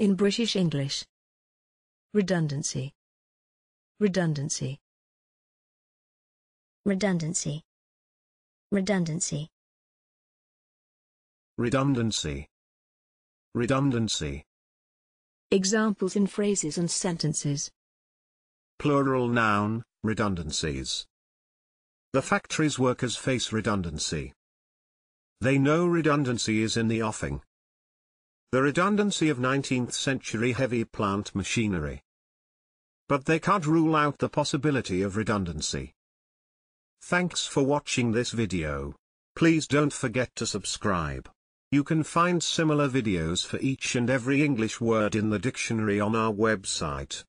In British English. Redundancy. Redundancy. redundancy, redundancy, redundancy, redundancy, Examples in phrases and sentences. plural noun, redundancies. The factory's workers face redundancy. They know redundancy is in the offing. The redundancy of 19th century heavy plant machinery. But they can't rule out the possibility of redundancy. Thanks for watching this video. Please don't forget to subscribe. You can find similar videos for each and every English word in the dictionary on our website.